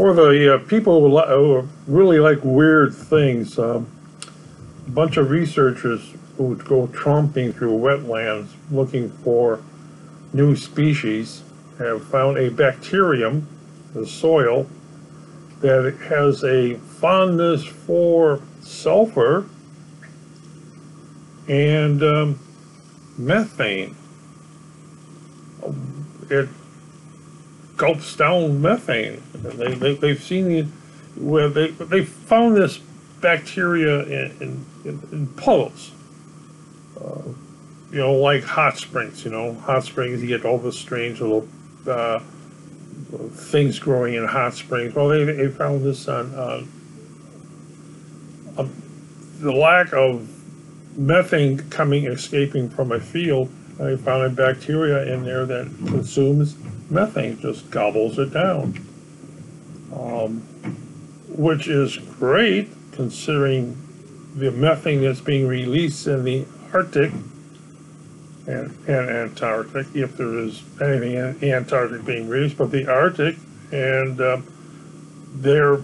For the uh, people who who really like weird things, um, a bunch of researchers who go tromping through wetlands looking for new species have found a bacterium, the soil, that has a fondness for sulfur and um, methane. It gulps down methane. They, they, they've seen it where they, they found this bacteria in, in, in, puddles. Uh, you know, like hot springs, you know, hot springs, you get all the strange little uh, things growing in hot springs. Well, they, they found this on the lack of methane coming, escaping from a field. They found a bacteria in there that consumes methane, just gobbles it down. Um, which is great considering the methane that's being released in the Arctic and, and Antarctic, if there is anything in the Antarctic being released, but the Arctic, and um, they're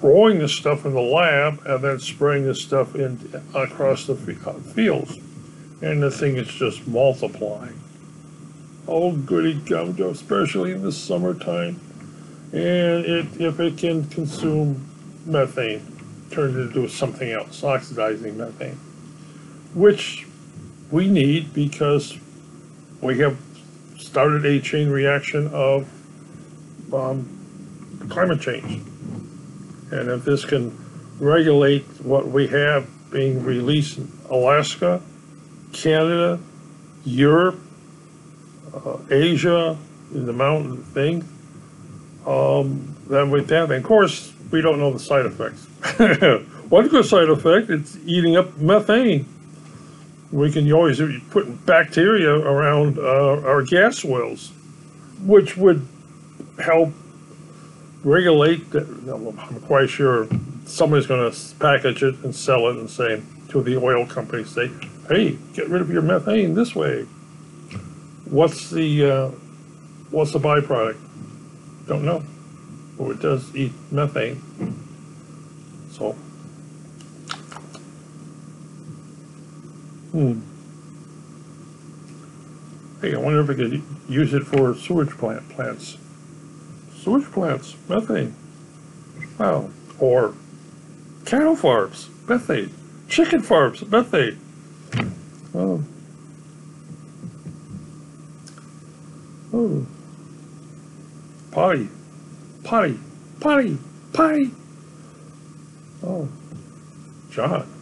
growing this stuff in the lab and then spraying this stuff in across the uh, fields, and the thing is just multiplying. Oh, goody gum, especially in the summertime. And it, if it can consume methane, turn it into something else, oxidizing methane, which we need because we have started a chain reaction of um, climate change. And if this can regulate what we have being released in Alaska, Canada, Europe, uh, Asia, in the mountain thing, um, then with that, and of course, we don't know the side effects. One good side effect, it's eating up methane. We can always put bacteria around uh, our gas wells, which would help regulate, the- I'm quite sure somebody's gonna package it and sell it and say to the oil companies, say, hey, get rid of your methane this way. What's the, uh, what's the byproduct? Don't know. But it does eat methane. So. Hmm. Hey, I wonder if we could use it for sewage plant, plants. Sewage plants, methane. Wow. Or cattle farms, methane. Chicken farms, methane. Oh. Oh. Potty, potty, potty, potty. Oh, John.